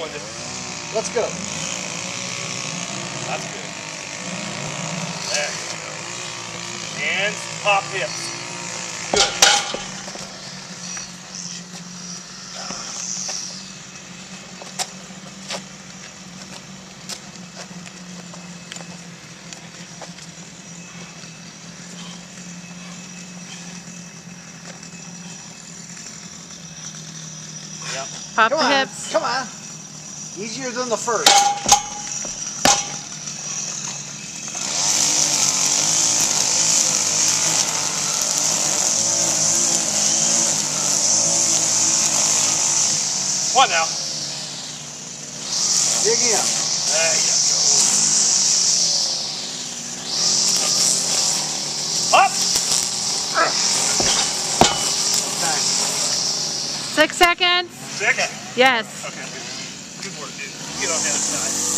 with it. Let's go. That's good. There. Hands, pop hips. Pop Come the on. hips. Come on. Easier than the first. What now? Dig in. There you go. Up. Six seconds. Second. Yes. Okay. Good work, dude. Get on the other side.